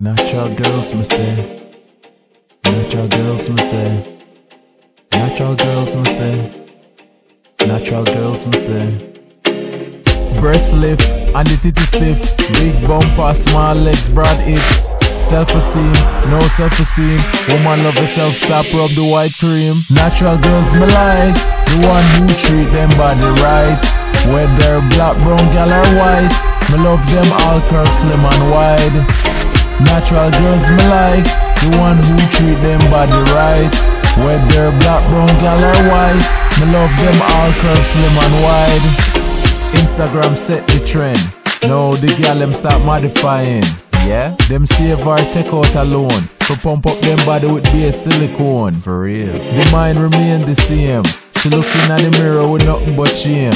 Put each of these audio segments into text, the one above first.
Natural girls, me say. Natural girls, me say. Natural girls, me say. Natural girls, me say. Breast lift and the titty stiff. Big bumper, small legs, broad hips. Self esteem, no self esteem. Woman love herself, stop rub the white cream. Natural girls, me like. The one who treat them body right. Whether black, brown, gal or white. Me love them all curves, slim and wide. Natural girls me like The one who treat them body right. Whether black, brown, gal or white. Me love them all curves slim and wide. Instagram set the trend. Now the gal them start modifying. Yeah, them save or take out a loan To pump up them body with base silicone. For real. The mind remain the same. She looking at the mirror with nothing but shame.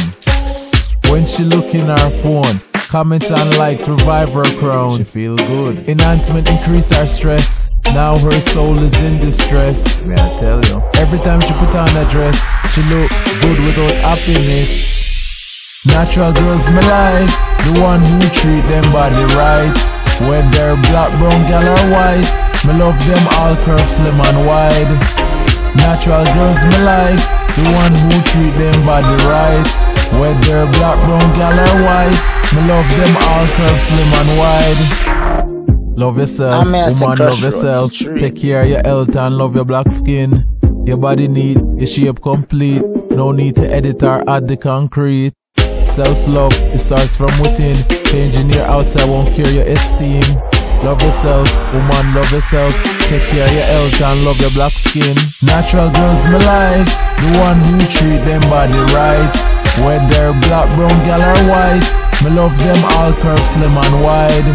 When she look in her phone, comments and likes revive her crown. She feel good. Enhancement increase her stress. Now her soul is in distress. May I tell you? Every time she put on a dress, she look good without happiness. Natural girls me like the one who treat them body right. Whether black, brown, gal or white, me love them all curves slim and wide. Natural girls me like the one who treat them body right. Whether black, brown, gal or white, me love them all curved, slim and wide. Love yourself, woman, love yourself. Take care of your health and love your black skin. Your body neat, your shape complete. No need to edit or add the concrete. Self love, it starts from within. Changing your outside won't cure your esteem. Love yourself, woman, love yourself. Take care of your health and love your black skin. Natural girls me like, the one who treat them body right. Whether black, brown, gal or white, me love them all curved, slim and wide.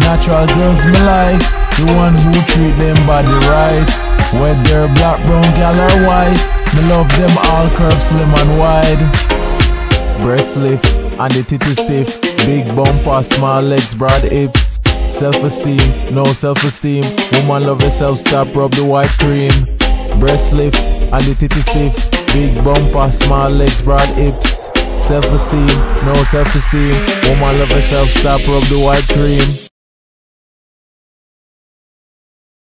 Natural girls me like, the one who treat them body right. Whether black, brown, gal or white, me love them all curved, slim and wide. Breast lift and the titty stiff. Big bumper, small legs, broad hips. Self esteem, no self esteem. Woman love yourself, stop rub the white cream. Breast lift and the titty stiff. Big bumper, small legs, broad hips. Self esteem, no self esteem. Woman love yourself, stop rub the white cream.